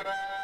It's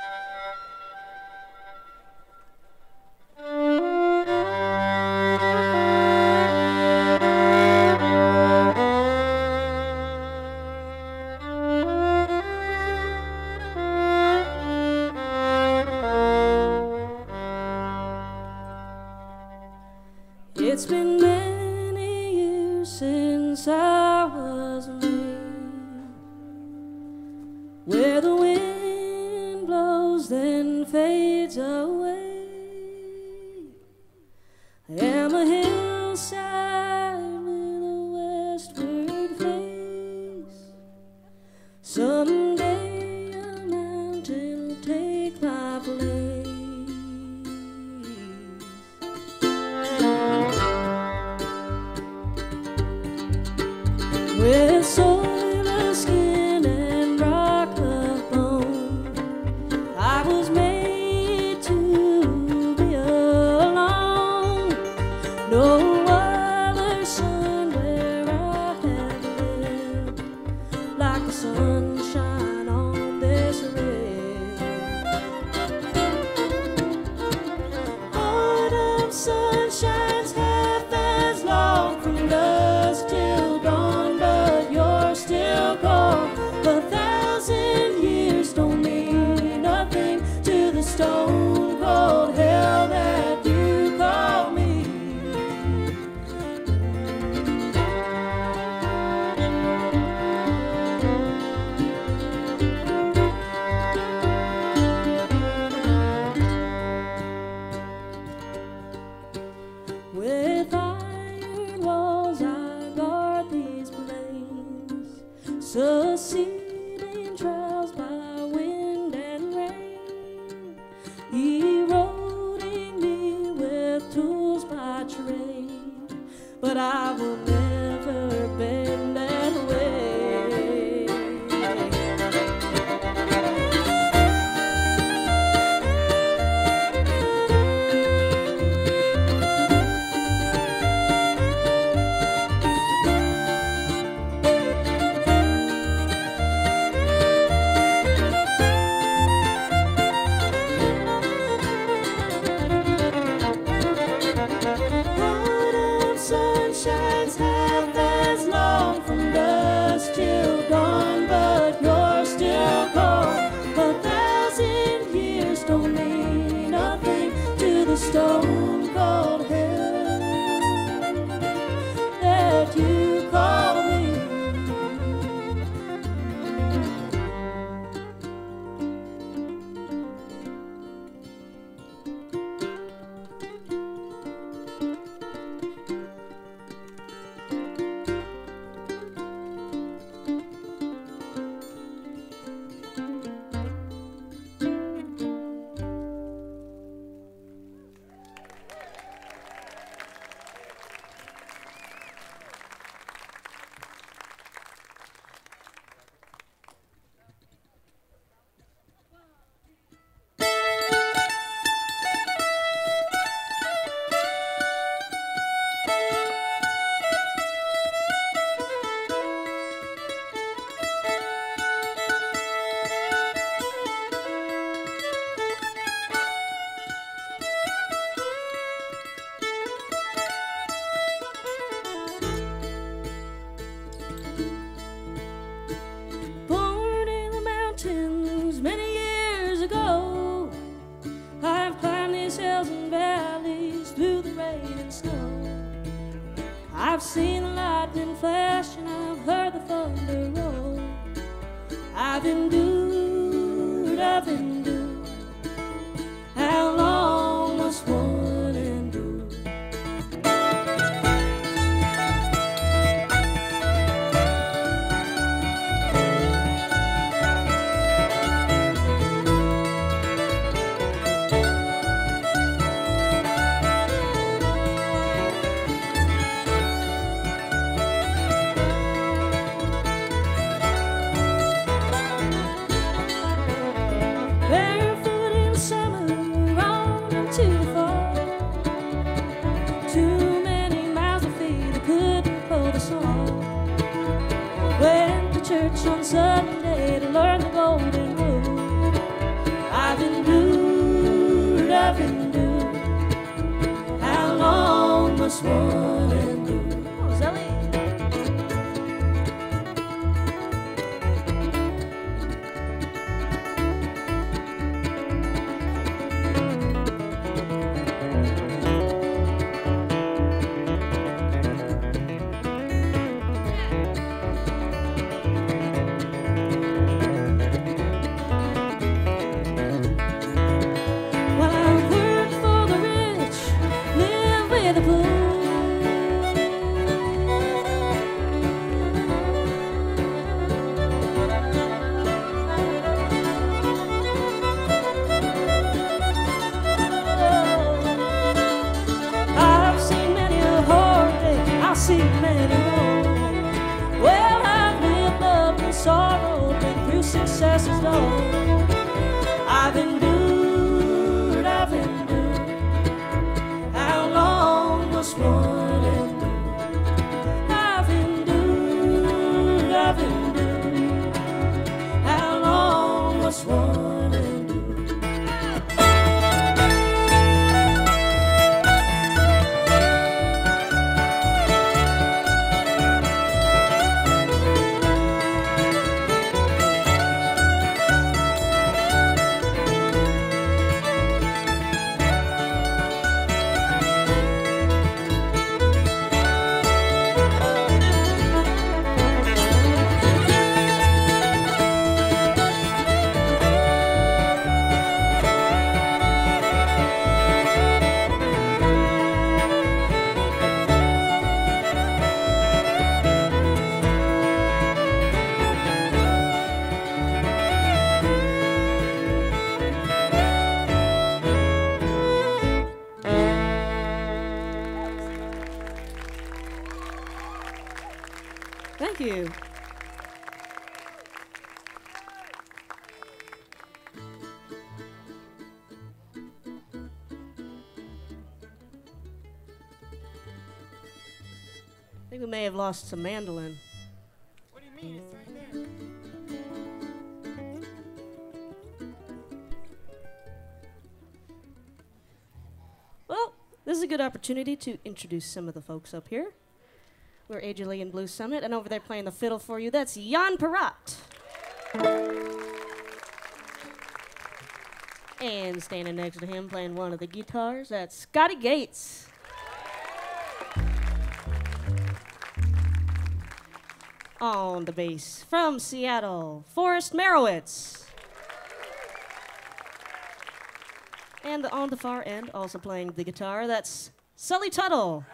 success and lost some mandolin. What do you mean? It's right there. Well, this is a good opportunity to introduce some of the folks up here. We're AJ and Blue Summit, and over there playing the fiddle for you, that's Jan Purat. And standing next to him playing one of the guitars, that's Scotty Gates. On the bass, from Seattle, Forrest Merowitz. And on the far end, also playing the guitar, that's Sully Tuttle.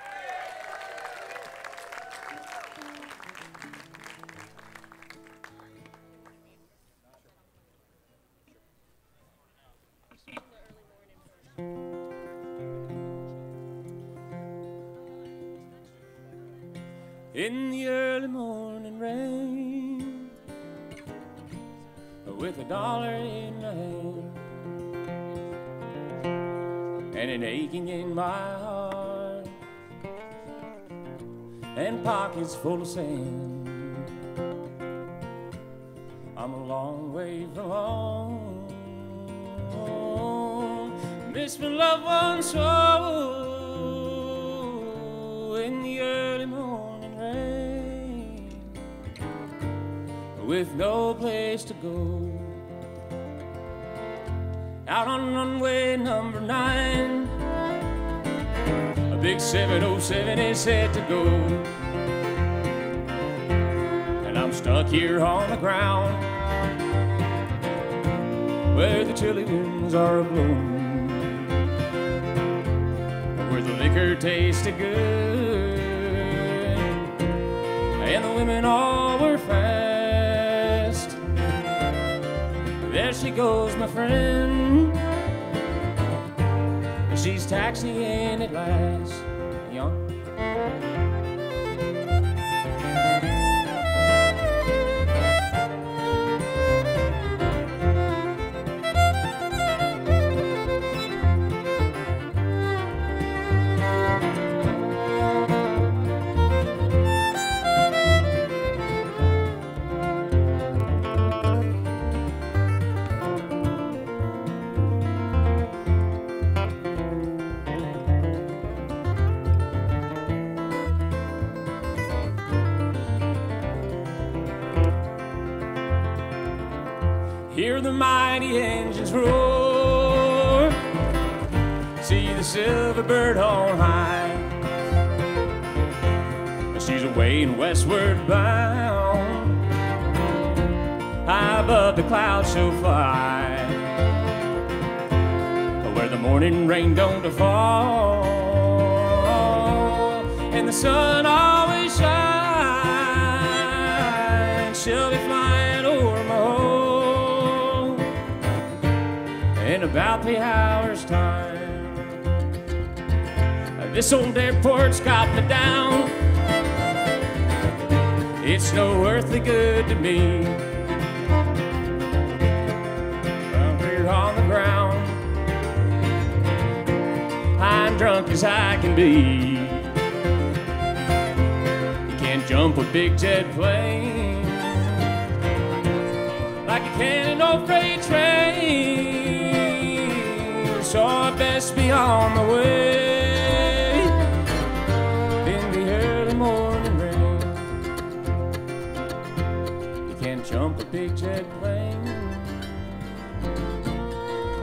In the early morning rain with a dollar in my hand and an aching in my heart and pockets full of sand. I'm a long way from home. Miss my loved one so oh, in the early morning with no place to go. Out on runway number nine, a big 707 is set to go. And I'm stuck here on the ground where the chilly winds are blowing where the liquor tasted good, and the women all were fast. She goes, my friend. She's taxiing at last. The silver bird on high. She's away and westward bound. High above the clouds she'll fly. Where the morning rain don't fall. And the sun always shines. She'll be flying over my home in about three hours' time. This old airport's got me down. It's no earthly good to me. Out here on the ground, I'm drunk as I can be. You can't jump a big jet plane like you can an old freight train. So I best be on my way big jet plane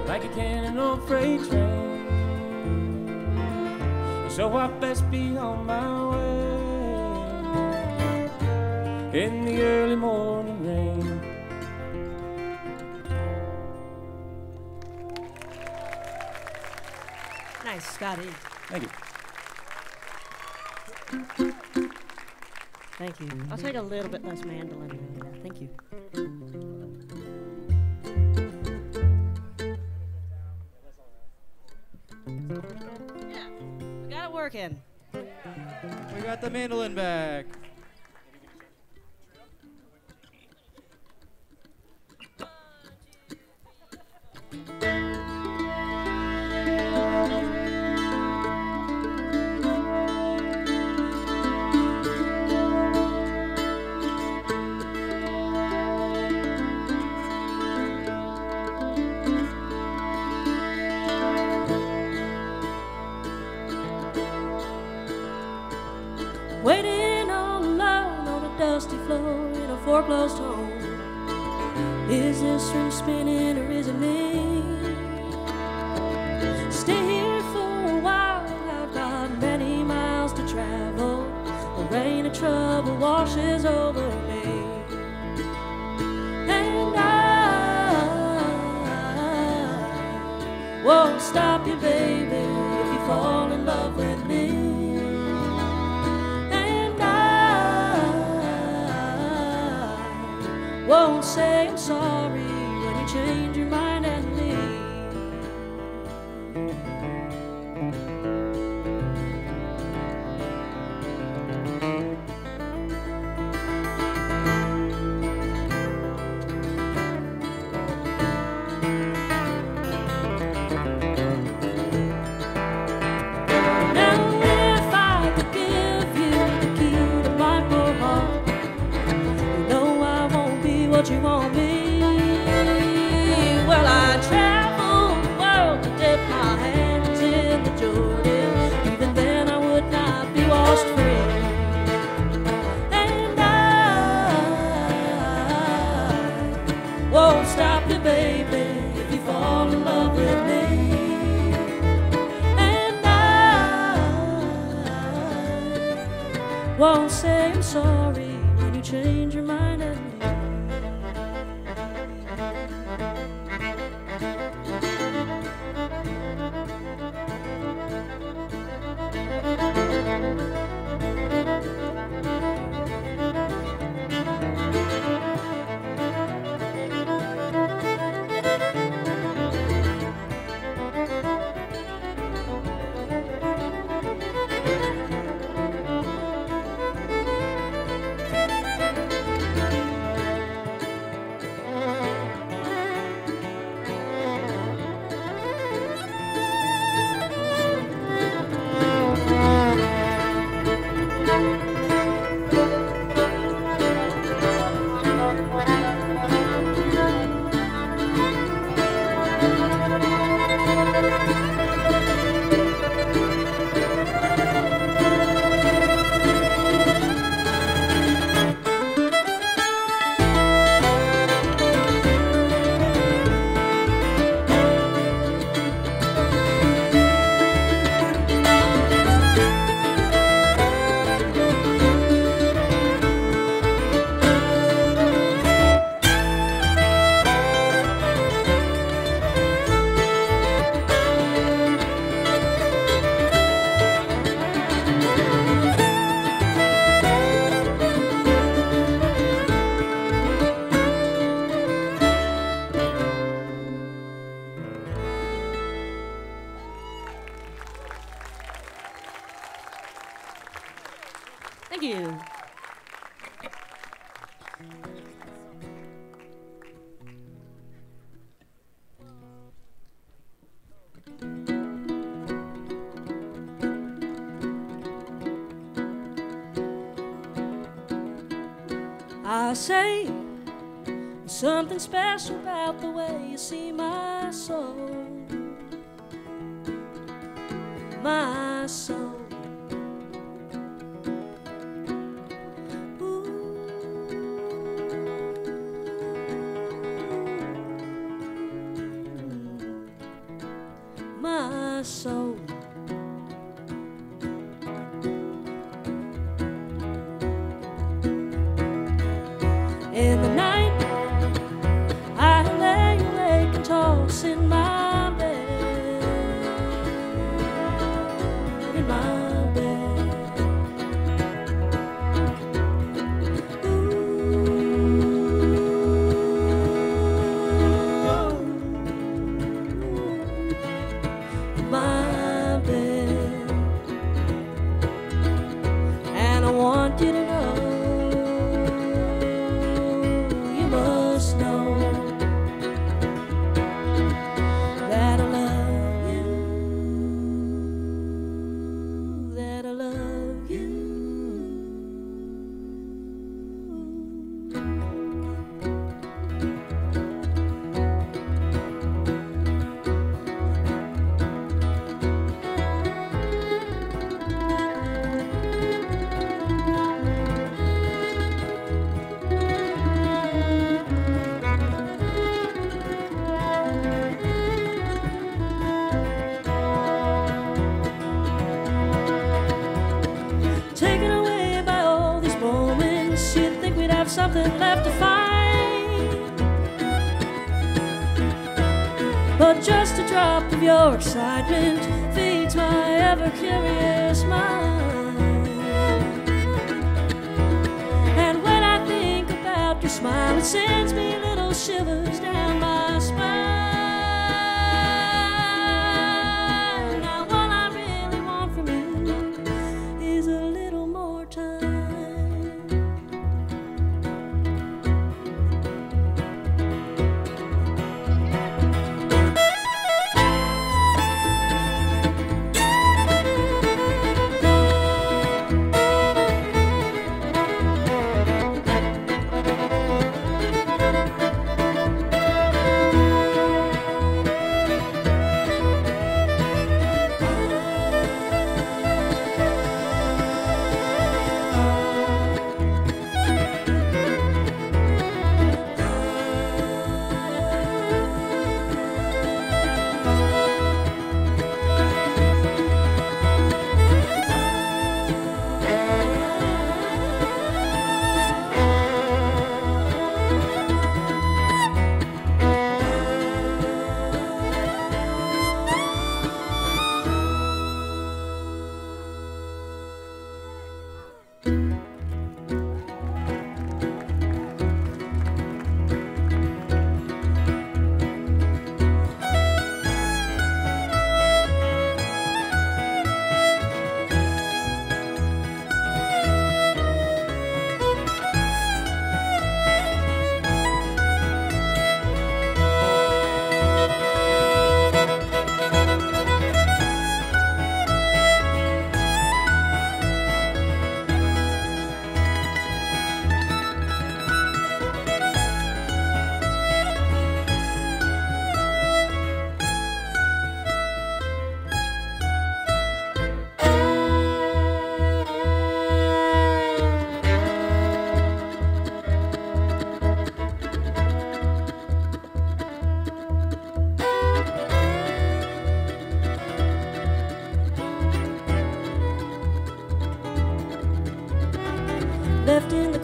like a cannon on freight train. So I best be on my way in the early morning rain. Nice, Scotty. Thank you. Thank you. I'll take a little bit less mandolin. Thank you. Working. We got the mandolin back. Something left to find. But just a drop of your excitement feeds my ever curious mind. And when I think about your smile, it sends me little shivers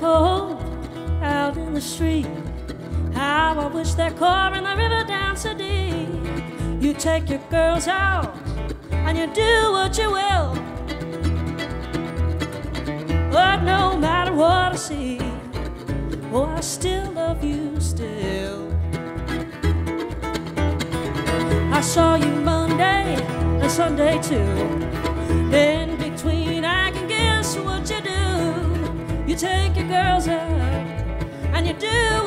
cold, out in the street. How I wish that car in the river down so deep. You take your girls out and you do what you will. But no matter what I see, oh, I still love you still. I saw you Monday and Sunday too. Then You take your girls out and you do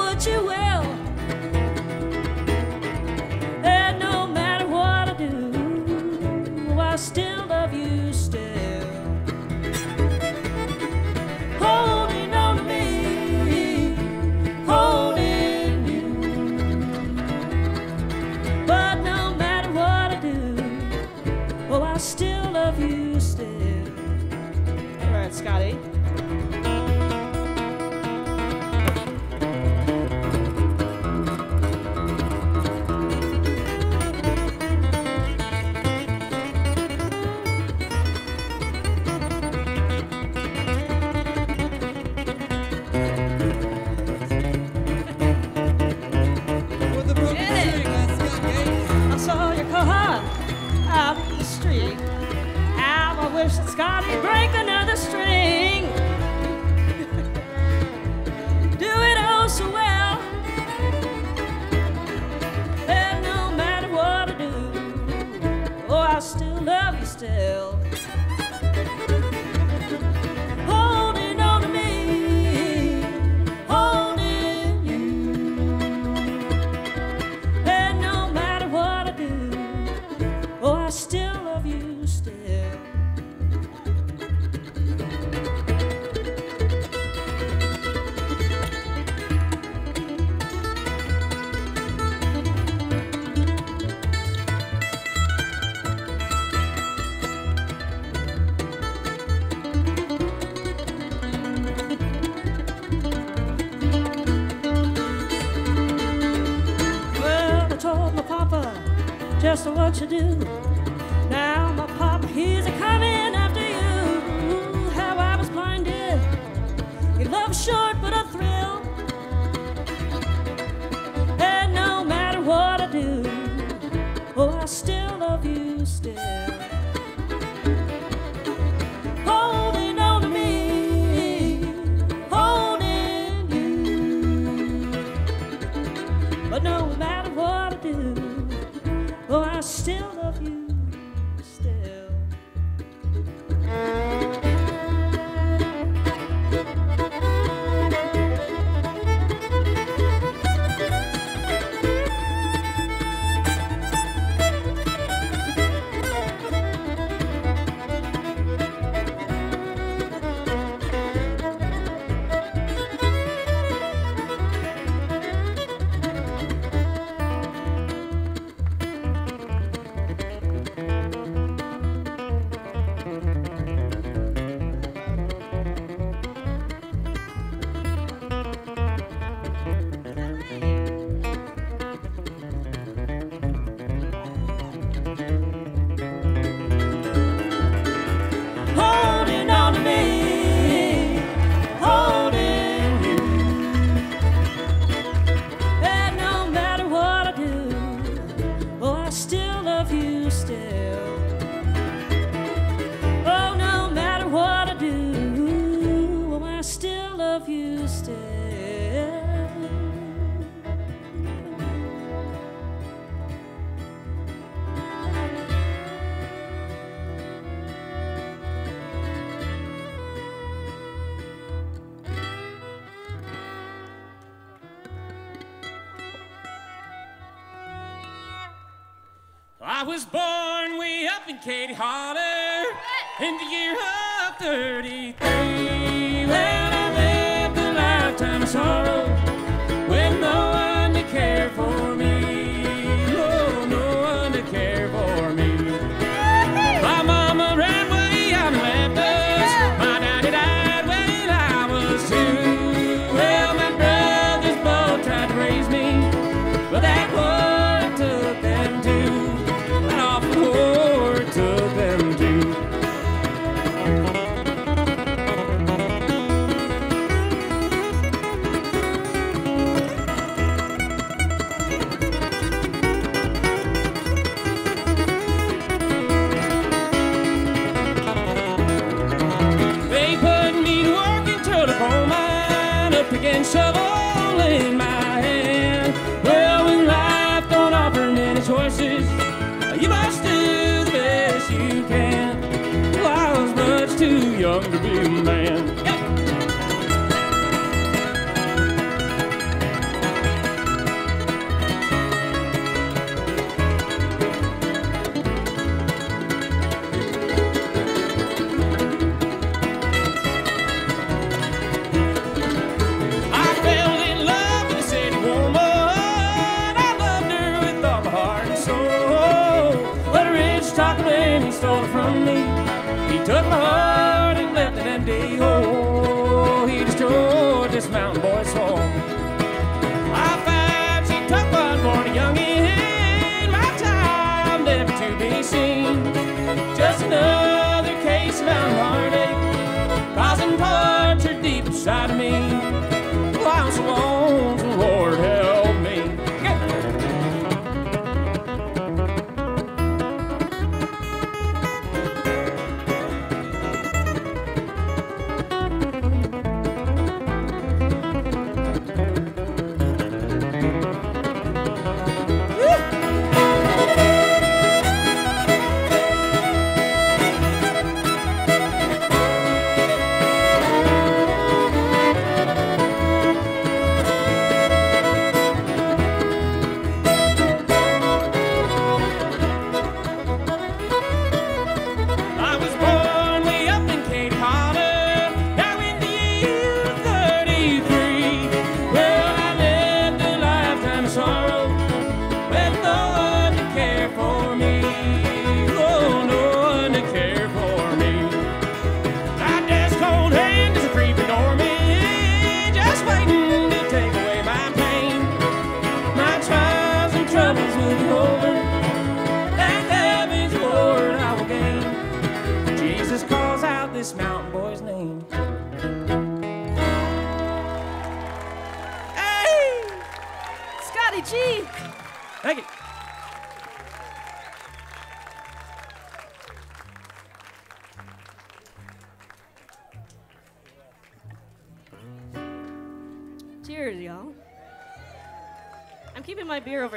Katy Holler in the year of 33.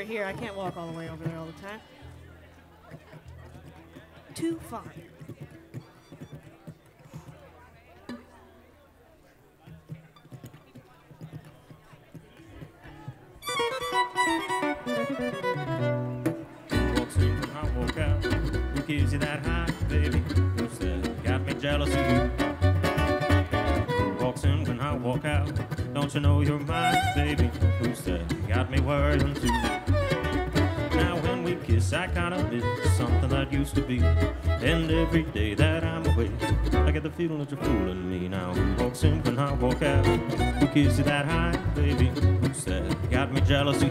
Here. I can't You that high, baby? Who said Got me jealous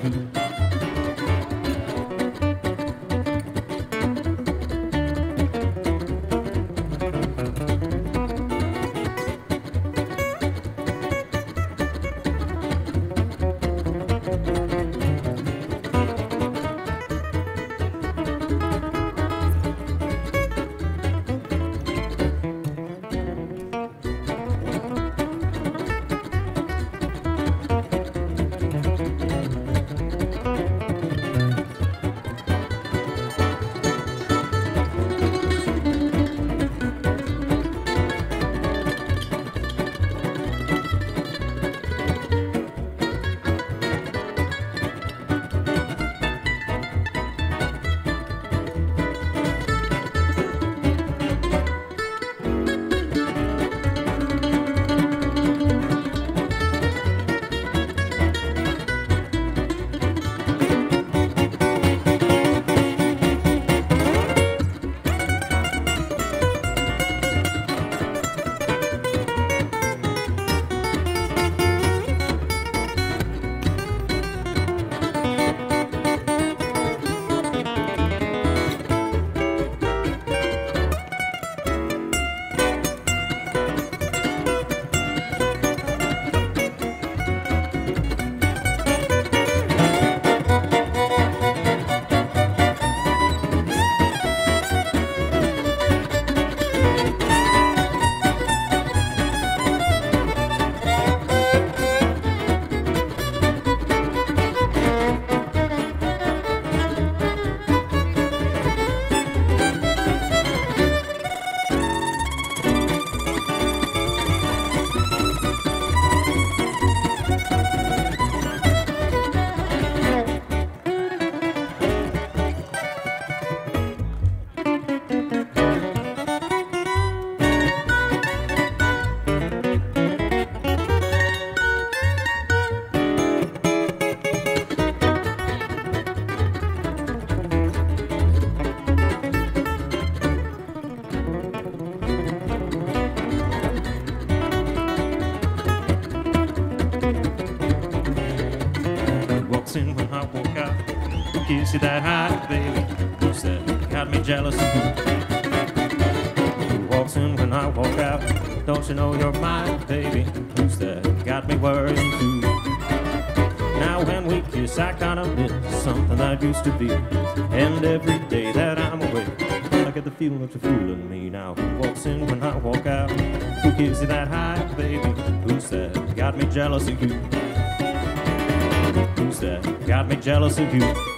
baby? Who's that? Got me jealous you. Who walks in when I walk out? Don't you know you're mine, baby? Who's that? Got me worrying too. Now when we kiss, I kinda miss something that used to be. And every day that I'm away, I get the feeling that you're fooling me. Now who walks in when I walk out? Who gives you that high, baby? Who's that? Got me jealous of you. Who's that? Got me jealous of you.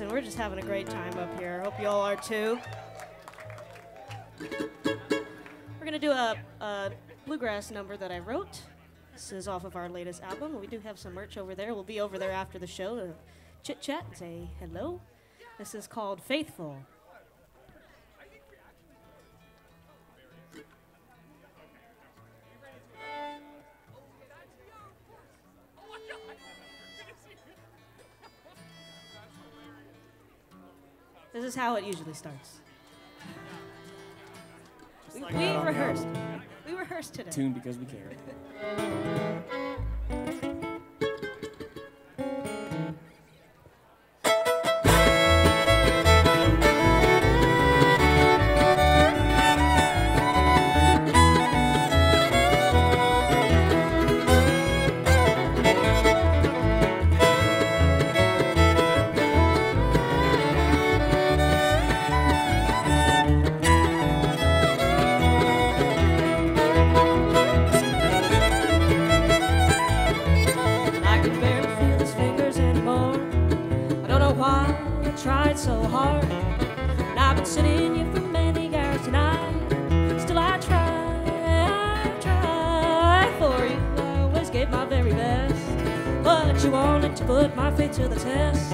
And. We're just having a great time up here. Hope you all are too. We're gonna do a, a bluegrass number that I wrote. This is off of our latest album. We do have some merch over there. We'll be over there after the show to chit chat and say hello. This is called Faithful. This is how it usually starts. We, like we rehearsed. We rehearsed today. Tune because we care. to the test.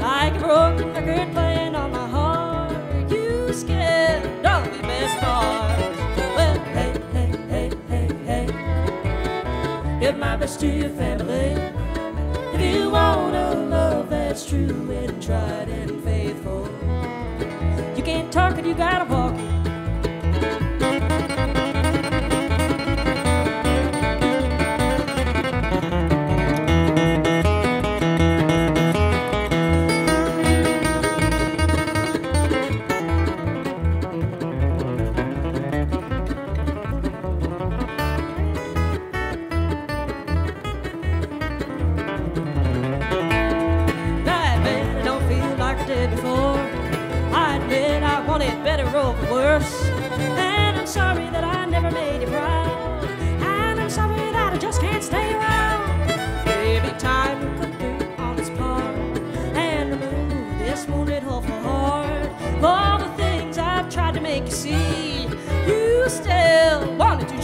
Like a broken record playing on my heart. You skipped all the best parts. Well, hey, hey, hey, hey, hey. Give my best to your family. If you want a love that's true and tried and faithful, you can't talk it, you gotta walk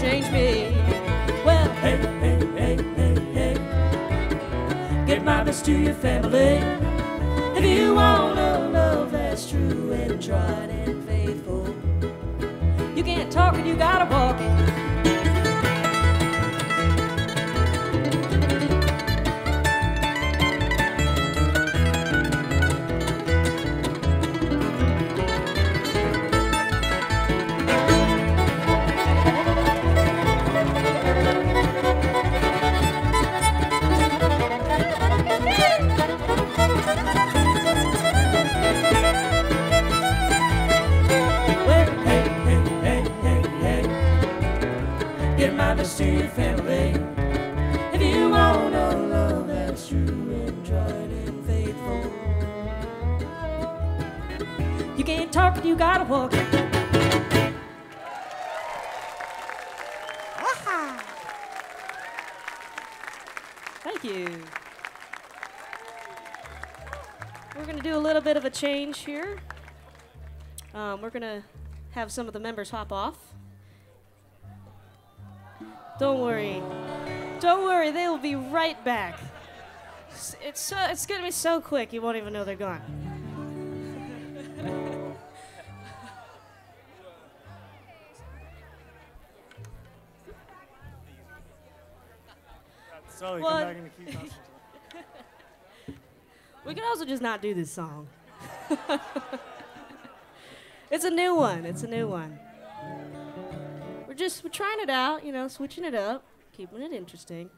change me. Well, hey, hey, hey, hey, hey. Give my best to your family. If you want a love that's true and tried and faithful, you can't talk it, you gotta walk it. To your family. If you want a love that's true and tried and faithful, you can't talk it, you gotta walk. Thank you. We're going to do a little bit of a change here. Um, we're going to have some of the members hop off. Don't worry. Don't worry, they will be right back. S- It's so, it's going to be so quick, you won't even know they're gone. You Well, come back and keep us. We can also just not do this song. it's a new one. It's a new one. We're just we're trying it out, you know, switching it up, keeping it interesting.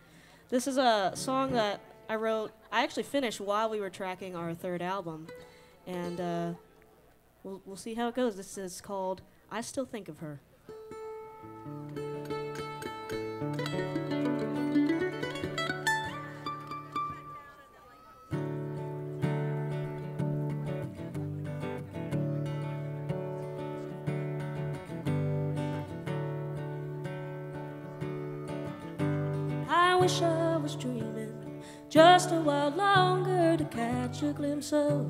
This is a song that I wrote. I actually finished while we were tracking our third album, and uh, we'll we'll see how it goes. This is called "I Still Think of Her." Wish I was dreaming just a while longer to catch a glimpse of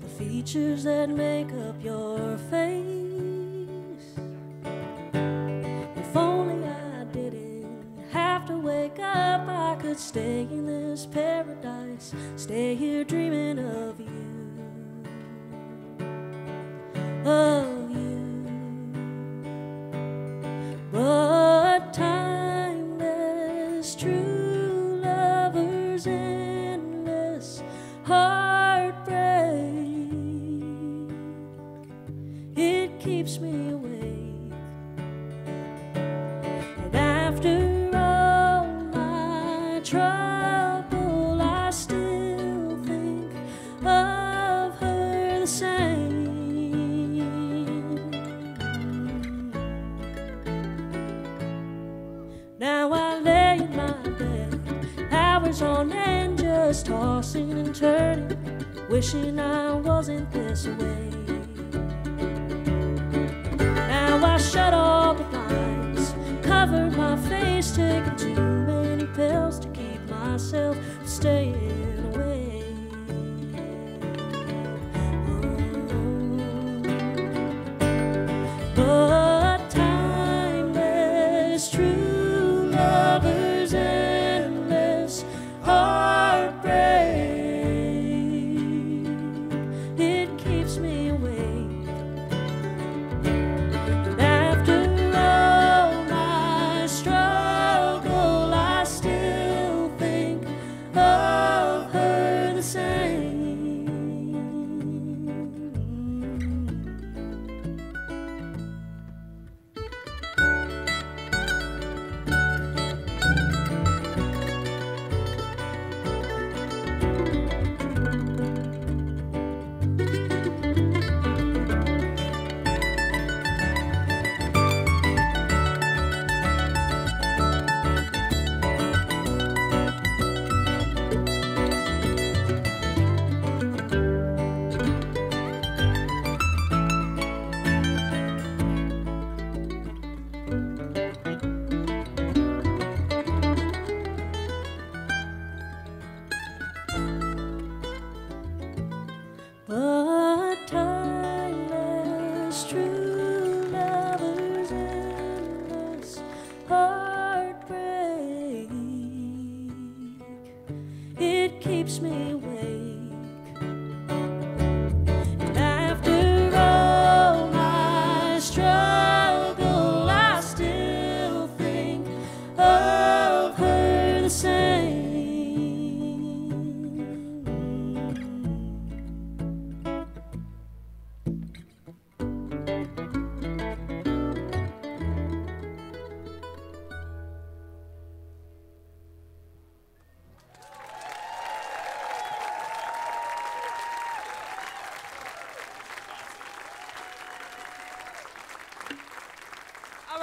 the features that make up your face. If only I didn't have to wake up, I could stay in this paradise, stay here dreaming of you. Wasn't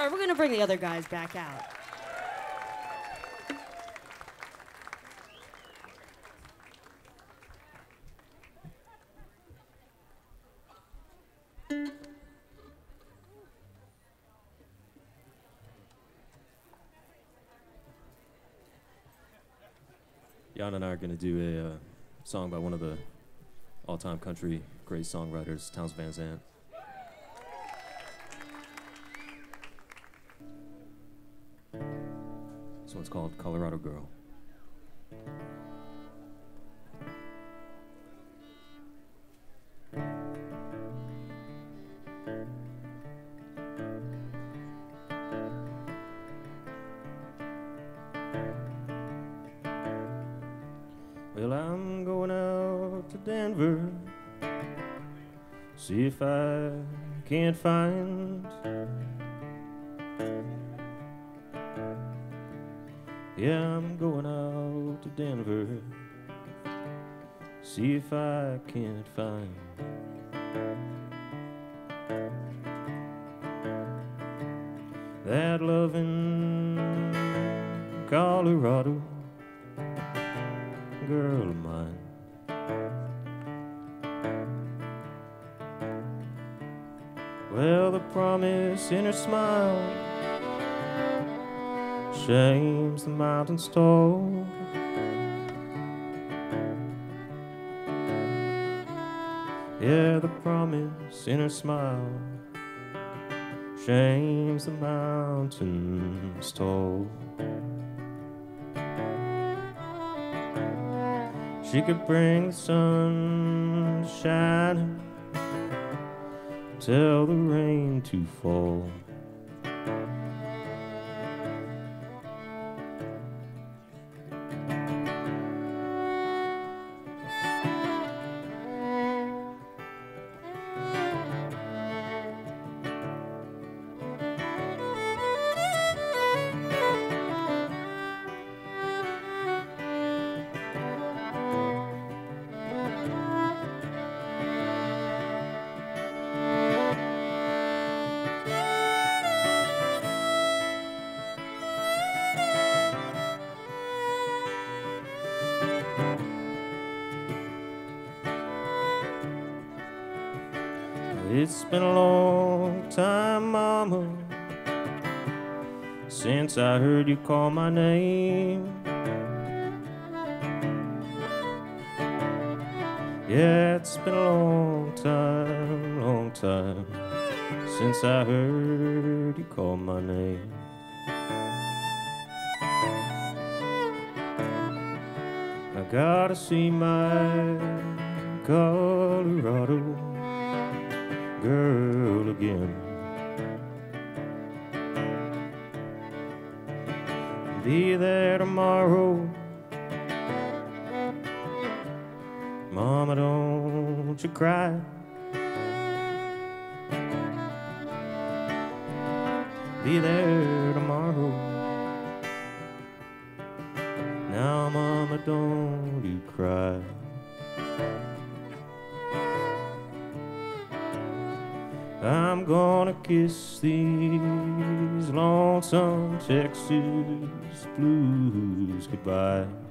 right, we're gonna bring the other guys back out. Jan and I are going to do a uh, song by one of the all-time country great songwriters, Townes Van Zandt. Called Colorado Girl. Well, I'm going out to Denver. See if I can't find. Can't find. That loving Colorado girl of mine. Well, the promise in her smile shames the mountain tall. Smile shames the mountains tall. She could bring the sun to tell the rain to fall. Long time, Mama, since I heard you call my name. Yeah, it's been a long time, long time since I heard you call my name. I gotta see my Colorado girl again. Be there tomorrow. Mama, don't you cry. Be there tomorrow. Now, Mama, don't you cry. I'm gonna kiss these lonesome Texas blues goodbye.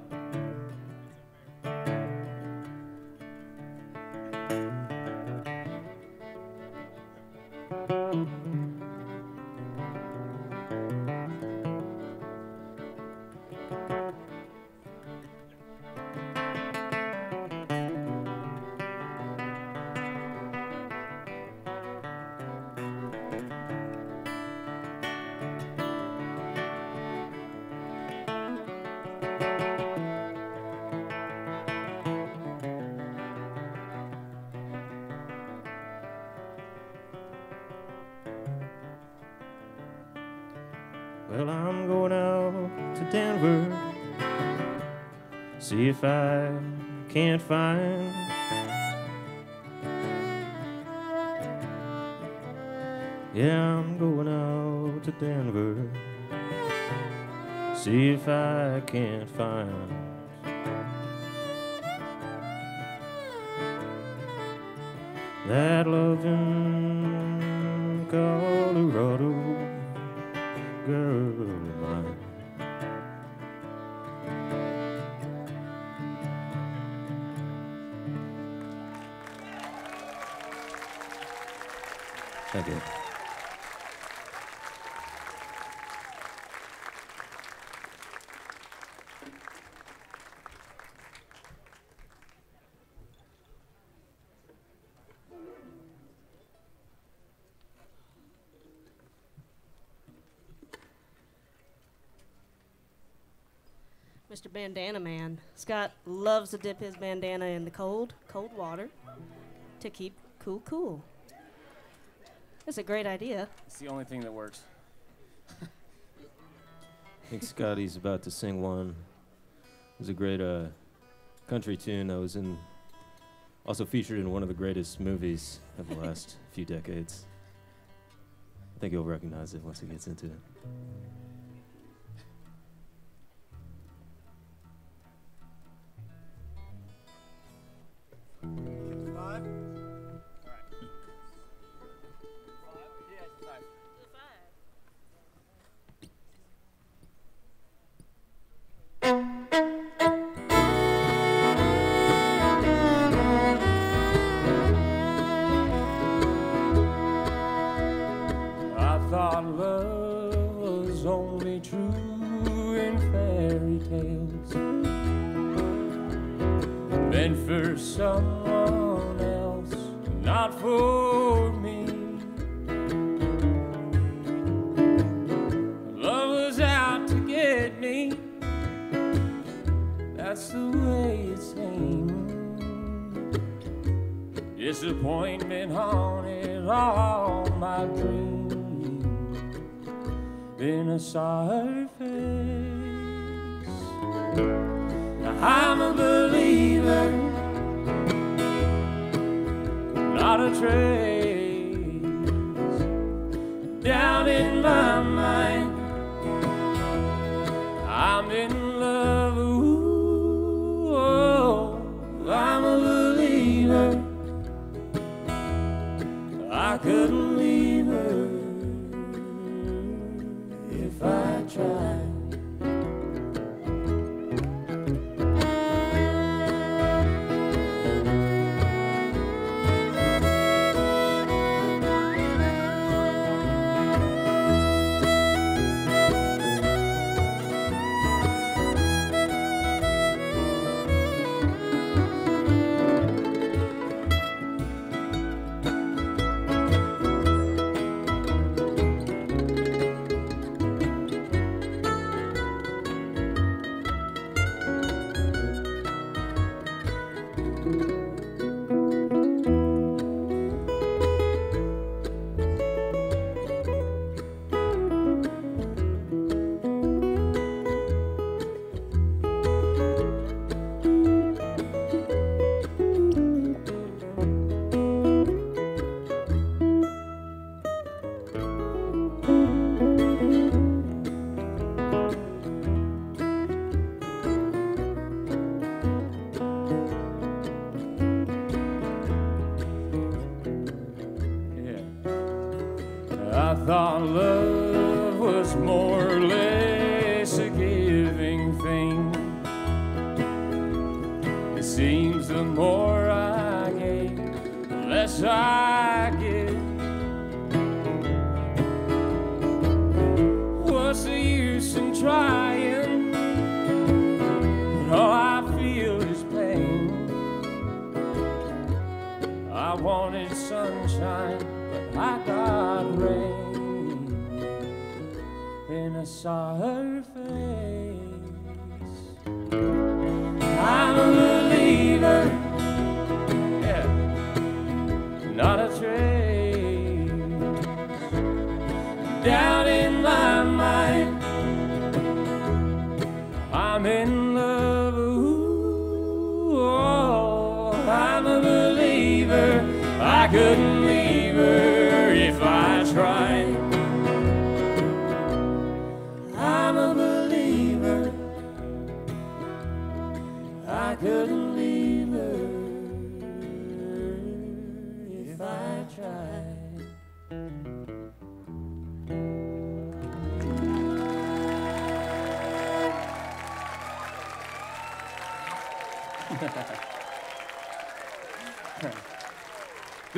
Mr. Bandana Man. Scott loves to dip his bandana in the cold, cold water to keep cool, cool. That's a great idea. It's the only thing that works. I think Scotty's about to sing one. It was a great uh, country tune that was in, also featured in one of the greatest movies of the last few decades. I think you'll recognize it once he gets into it.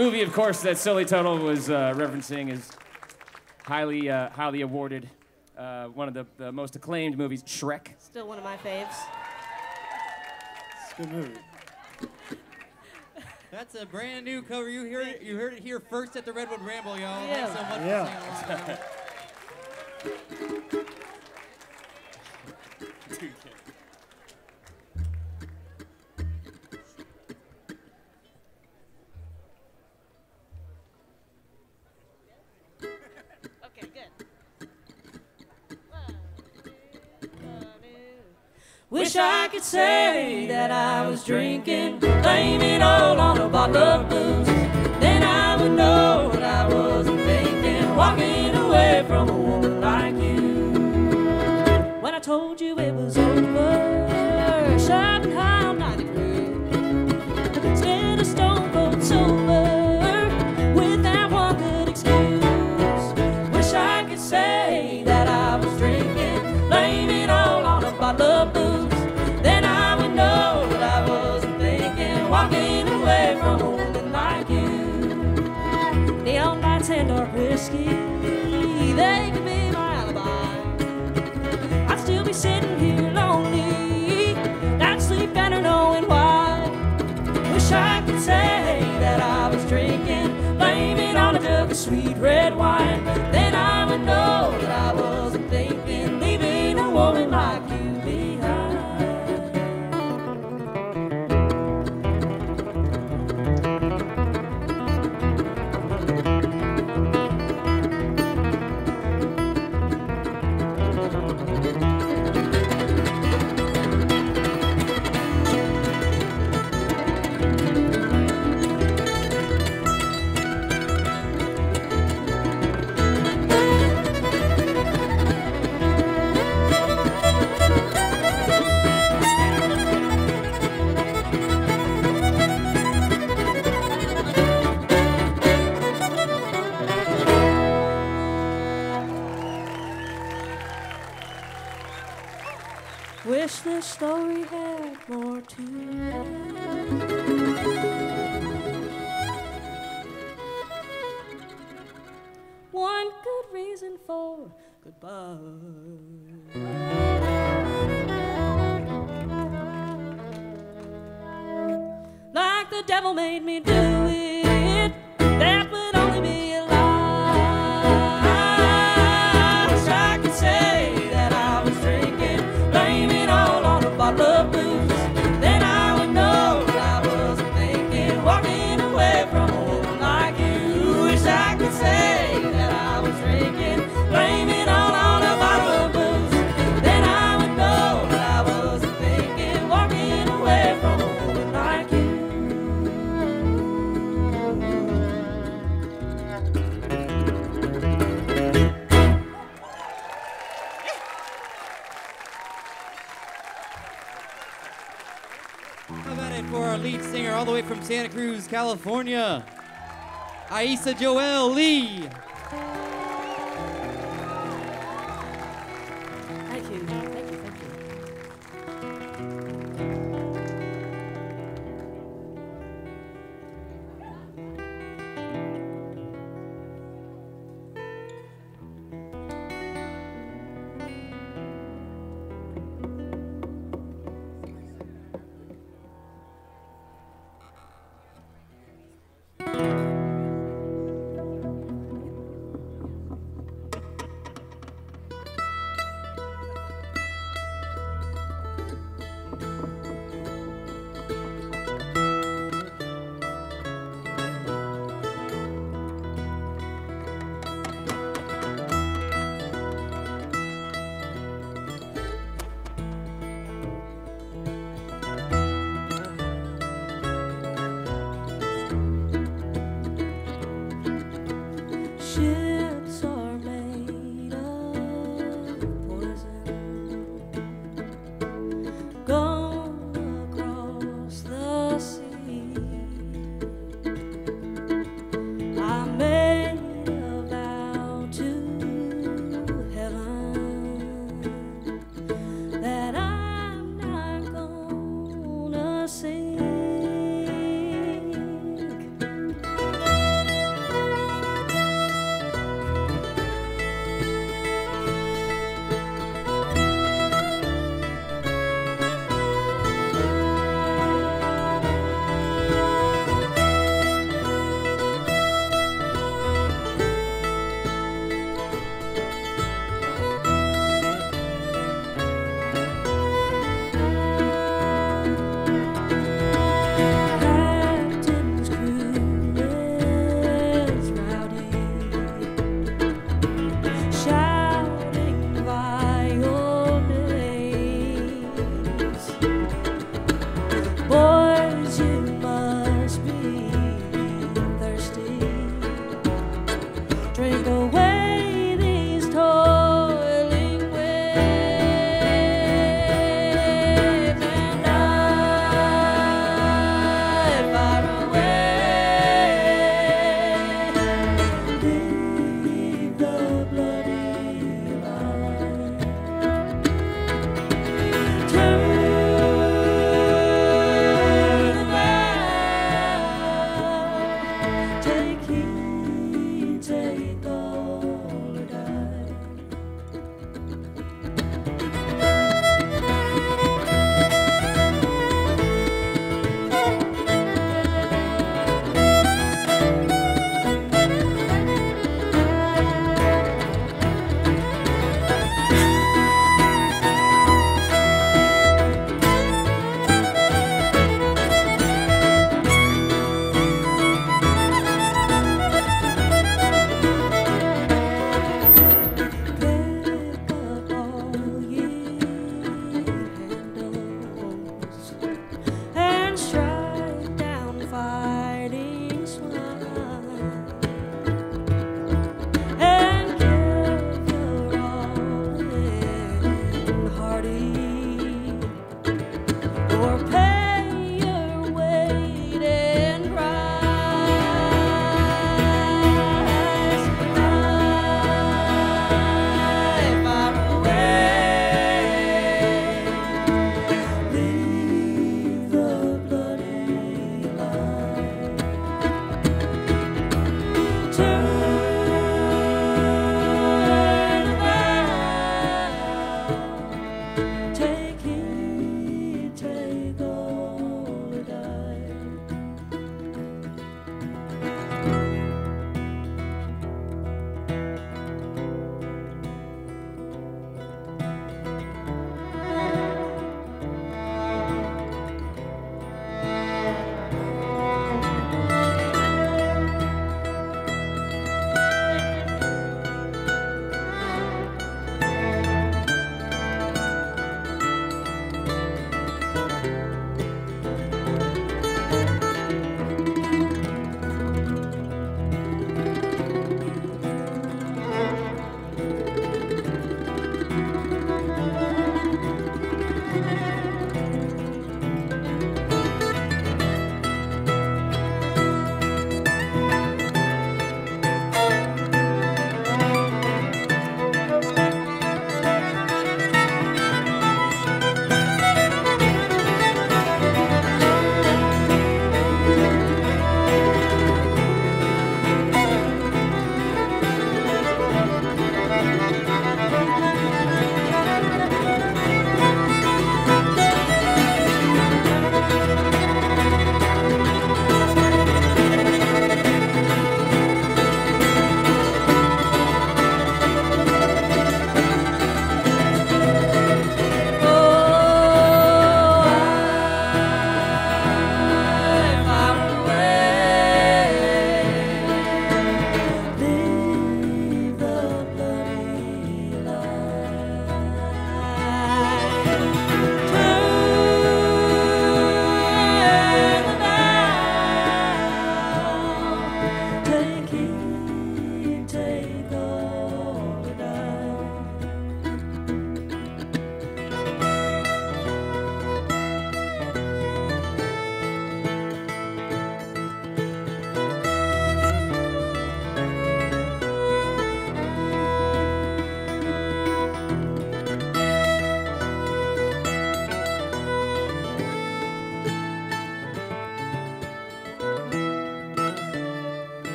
Movie, of course, that Sully Tuttle was uh, referencing is highly, uh, highly awarded. Uh, one of the, the most acclaimed movies, Shrek. Still one of my faves. It's a good movie. That's a brand new cover. You hear it, you heard it here first at the Redwood Ramble, y'all. Yeah. Thanks so much Yeah. Wish I could say that I was drinking, blame it all on a bottle of booze. Then I would know what I wasn't thinking, walking away from a woman like you. When I told you it was whiskey, they could be my alibi. I'd still be sitting here lonely, not sleep better knowing why. Wish I could say that I was drinking, on a jug of sweet red wine. Then I more to Santa Cruz, California, Aisa Joel Lee.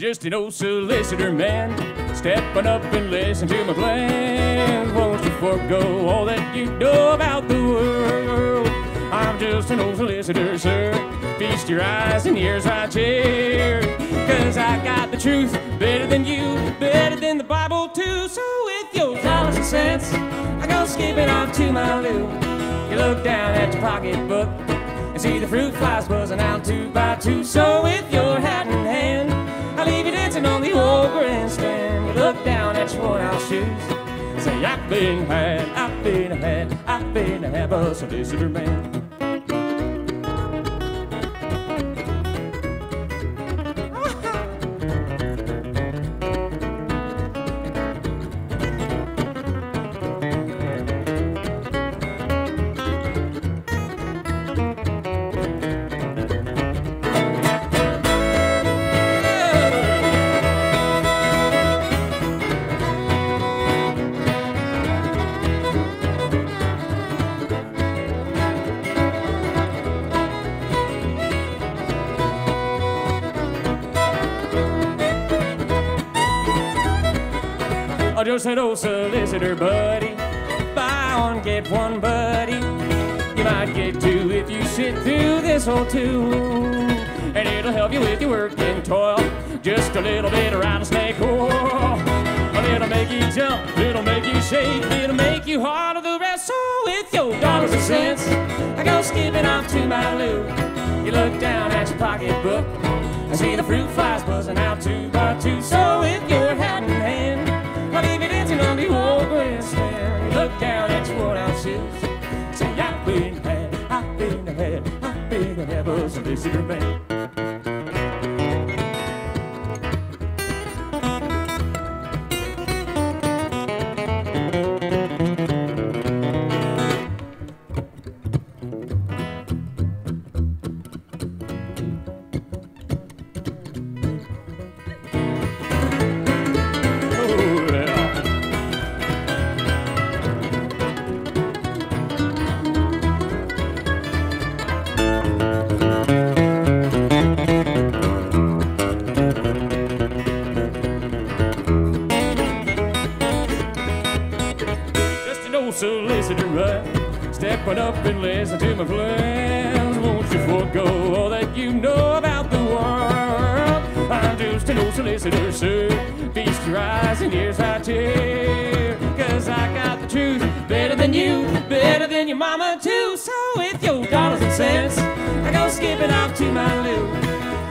Just an old solicitor man, stepping up and listen to my plans. Won't you forego all that you know about the world? I'm just an old solicitor, sir. Feast your eyes and ears right here. Cause I got the truth better than you, better than the Bible too. So with your dollars and cents, I go skipping off to my loo. You look down at your pocketbook and see the fruit flies buzzing out two by two. So with your hat dancing on the old grandstand. You look down at your worn out shoes. Say, I've been had, I've been had, I've been had a solicitor man. I just an old oh, solicitor, buddy. Buy one, get one, buddy. You might get two if you sit through this whole tune. And it'll help you with your work and toil. Just a little bit around the snake hole. It'll make you jump, it'll make you shake, it'll make you hard of the rest. So with your dollars and cents, I go skipping off to my loo. You look down at your pocketbook. I see the fruit flies buzzing out two by two. So had a solicitor Up and listen to my plans. Won't you forego all that you know about the world? I'm just an old solicitor, sir. Feast your eyes and ears I here. Cause I got the truth better than you, better than your mama too. So with your dollars and cents, I go skipping off to my loo.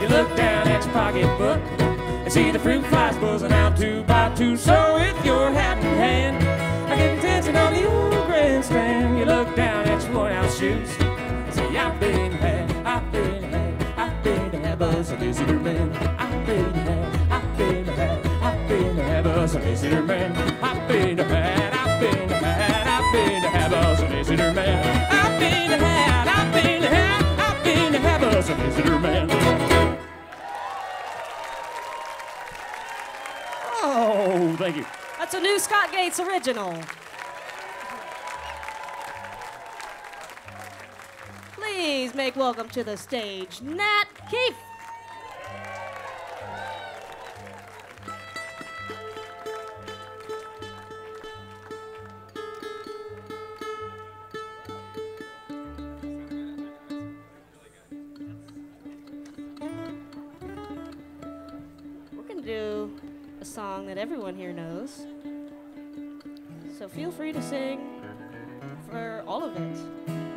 You look down at your pocketbook and see the fruit flies buzzing out two by two. So with your hat in hand, I get dancing on the old. You down at your worn out shoes. Say, I've been had, I've been had, I've been had a solicitor man. I've been had, I've been had, I've been had a solicitor man. I've been had, I've been had, I've been had a solicitor man. I've been had, I've been had, I've been had a solicitor man. Oh, thank you. That's a new Scott Gates original. Make welcome to the stage, Nat Keefe. We're going to do a song that everyone here knows. So feel free to sing for all of it.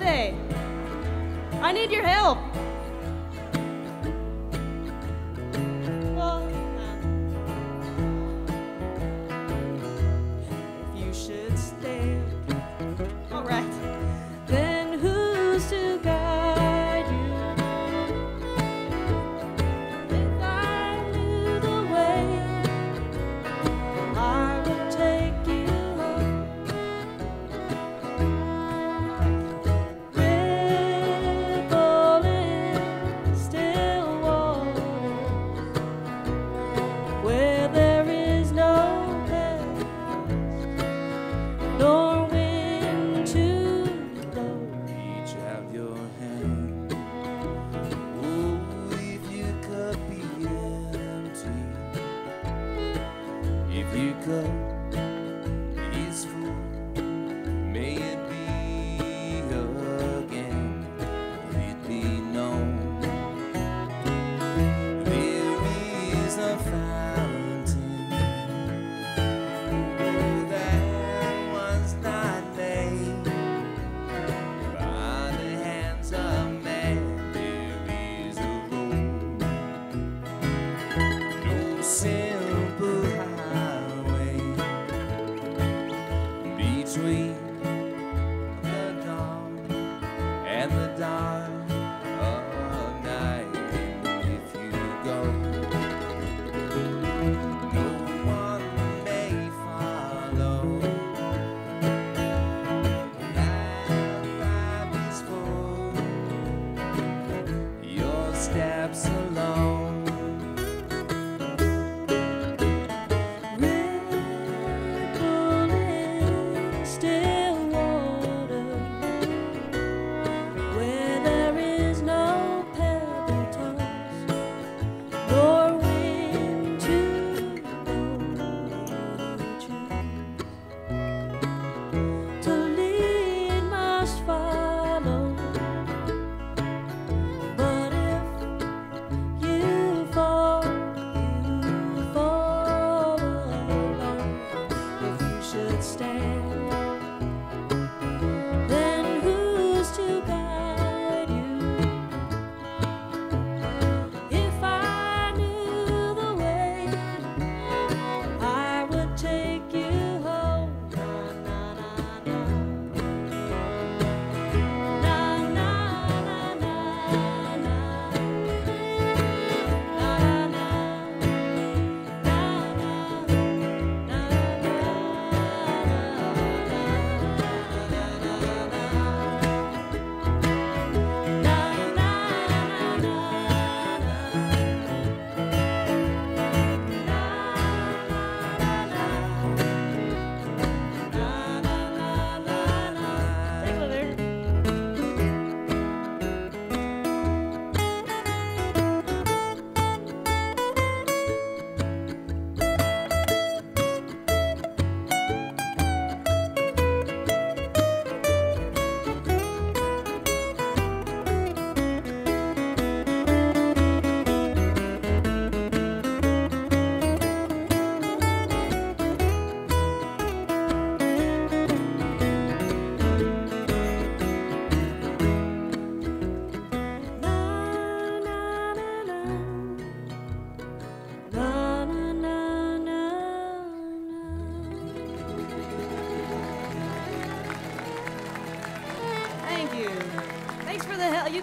today. I need your help.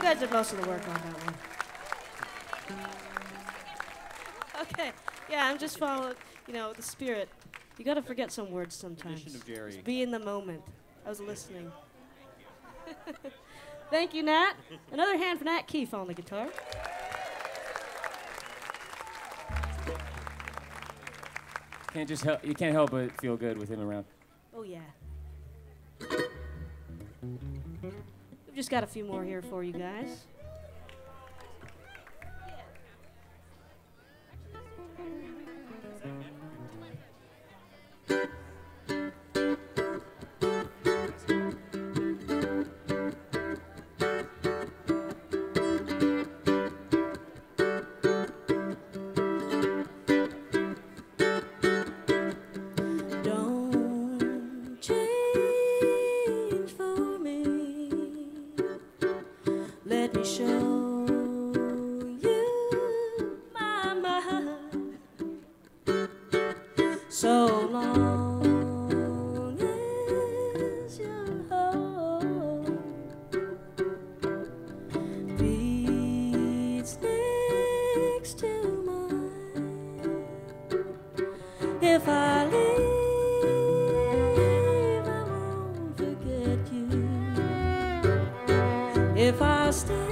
guys did most of the work on that one. Okay. Yeah, I'm just following, you know, the spirit. You gotta forget some words sometimes. Just be in the moment. I was listening. Thank you, Nat. Another hand for Nat Keefe on the guitar. Can't just help, you can't help but feel good with him around. Oh yeah got a few more here for you guys. If I leave, I won't forget you. If I stay,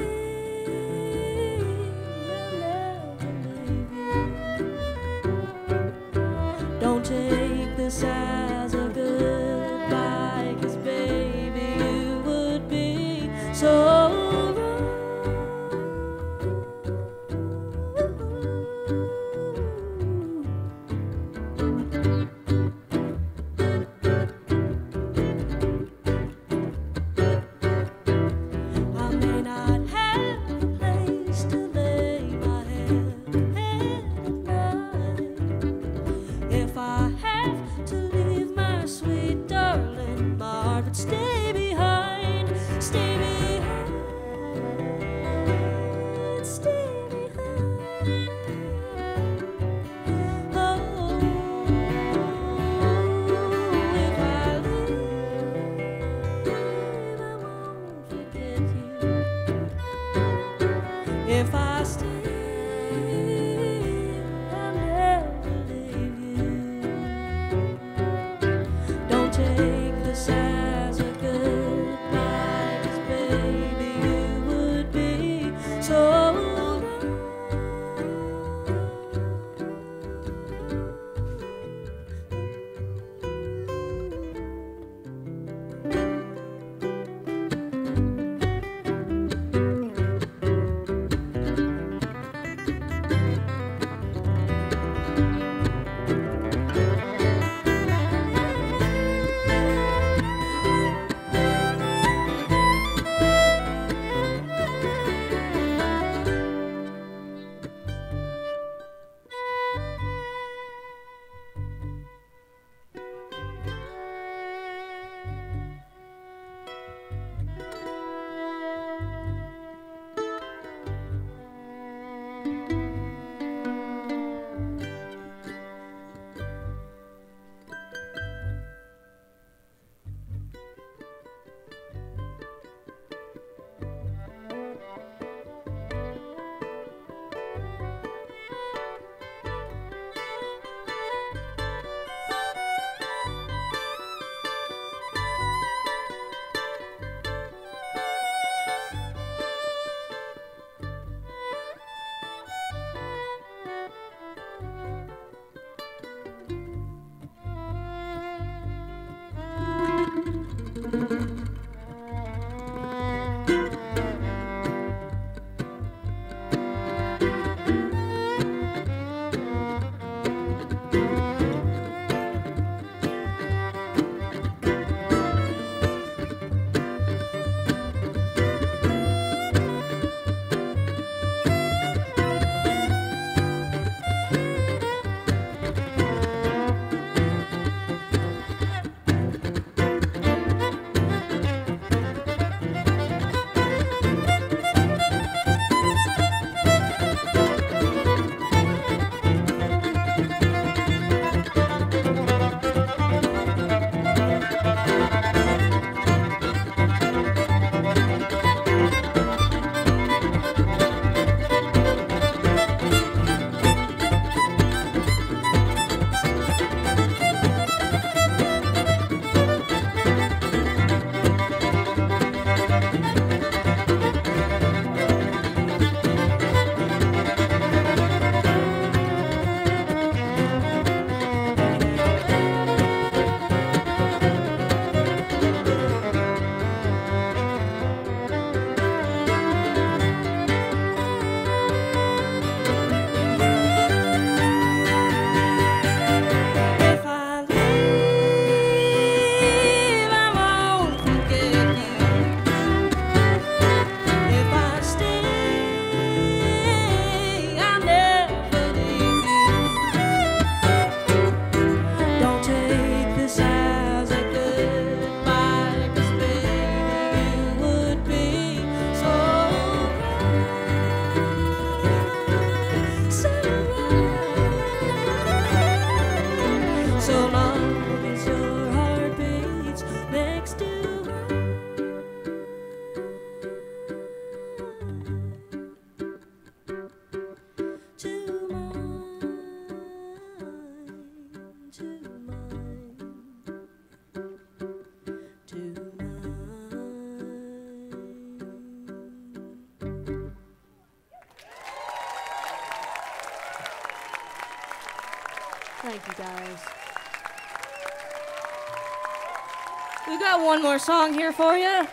more song here for you.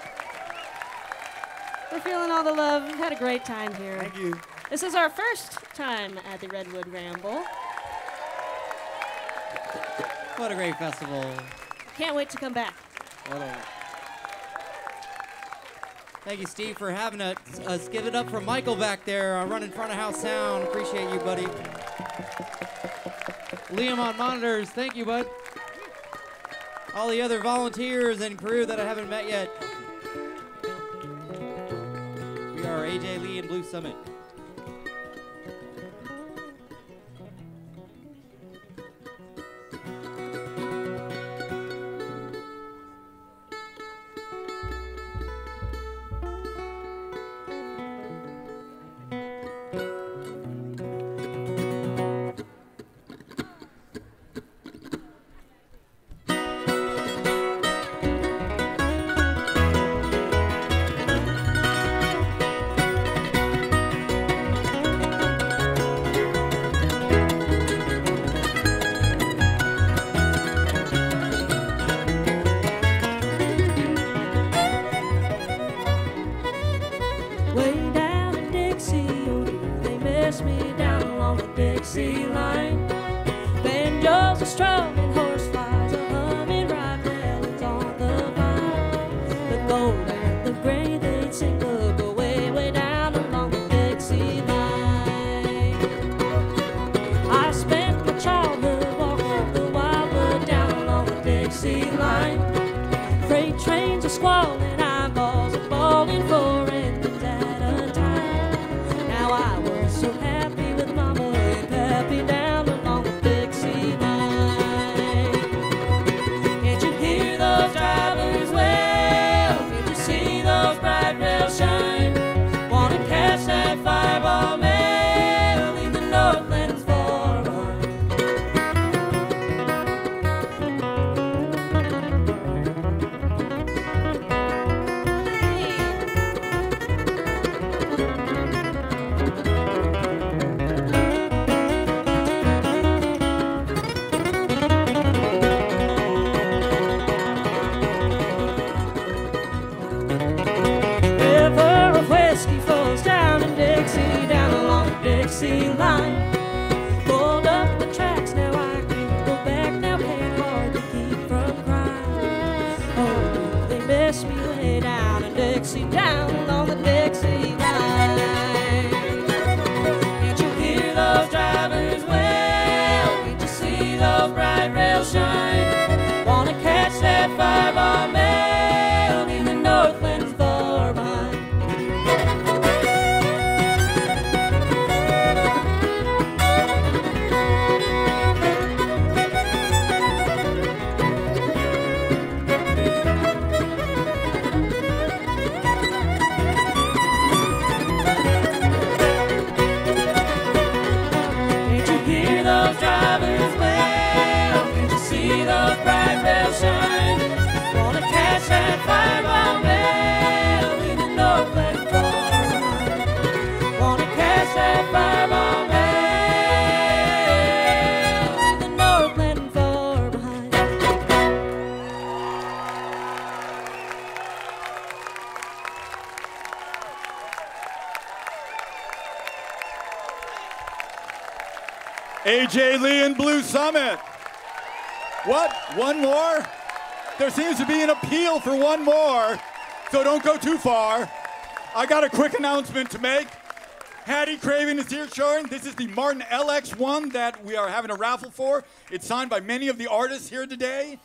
We're feeling all the love. We've had a great time here. Thank you. This is our first time at the Redwood Ramble. What a great festival. Can't wait to come back. Thank you, Steve, for having us. us. Give it up for Michael back there, uh, running front of house sound. Appreciate you, buddy. Liam on monitors. Thank you, bud. All the other volunteers and crew that I haven't met yet. We are AJ Lee and Blue Summit. AJ Lee and Blue Summit. What? One more? There seems to be an appeal for one more, so don't go too far. I got a quick announcement to make. Hattie Craven is here showing. This is the Martin LX1 that we are having a raffle for. It's signed by many of the artists here today.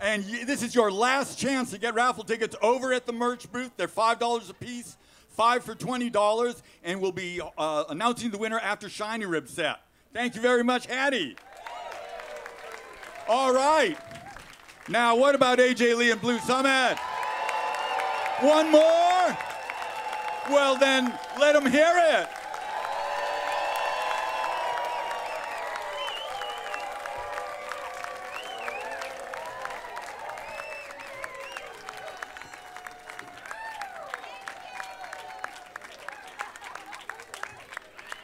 And this is your last chance to get raffle tickets over at the merch booth. They're $5 a piece, five for $20, and we'll be uh, announcing the winner after Shinyribs set. Thank you very much, Hattie. All right. Now, what about AJ Lee and Blue Summit? One more? Well, then, let them hear it.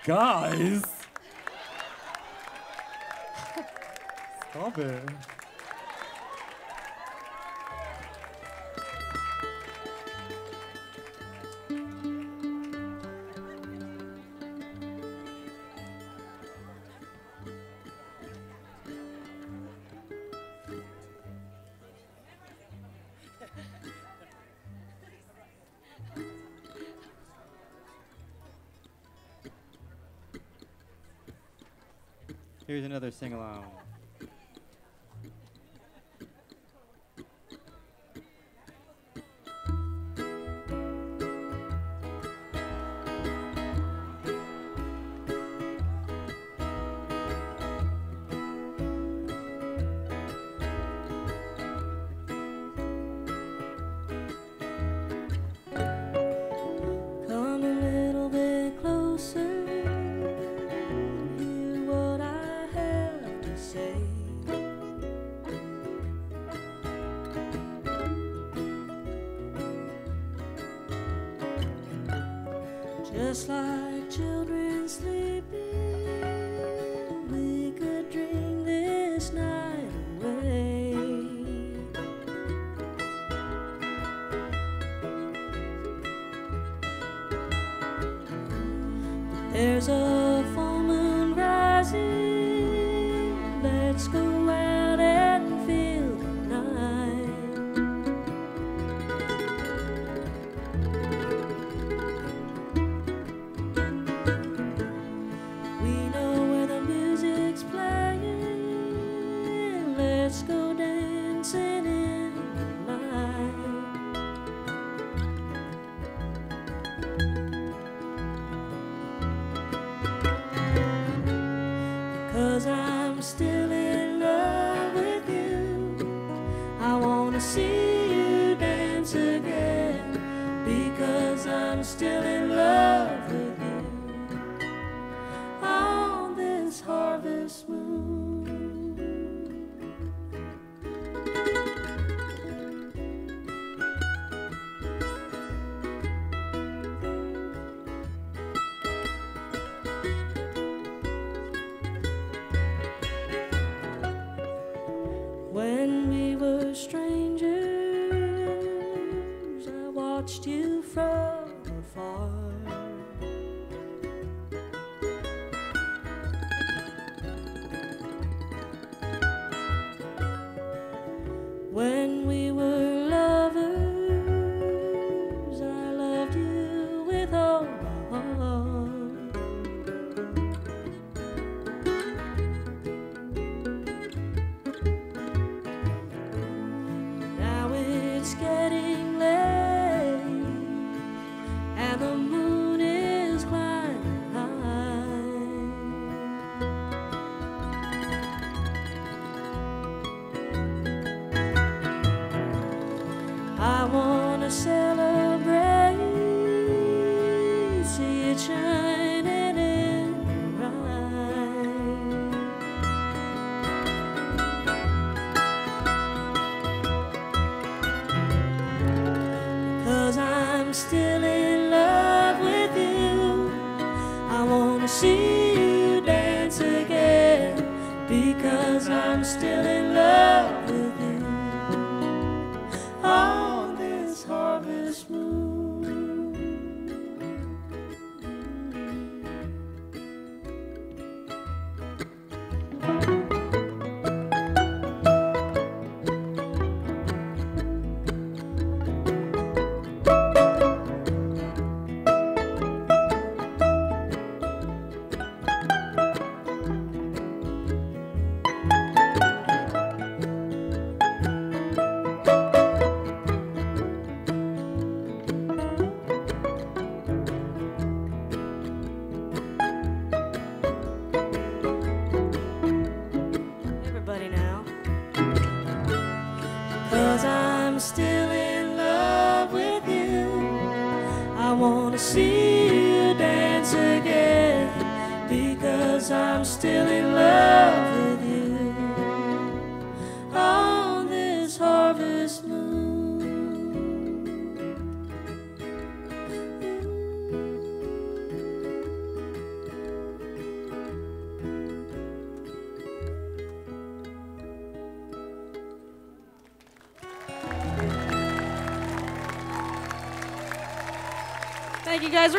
Guys. Stop it. Here's another sing along. There's a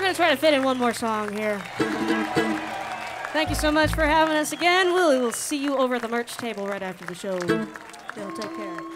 going to try to fit in one more song here. Thank you so much for having us again. We will see you over at the merch table right after the show. Bill, take care.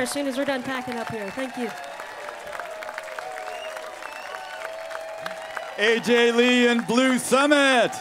there as soon as we're done packing up here. Thank you. AJ Lee and Blue Summit.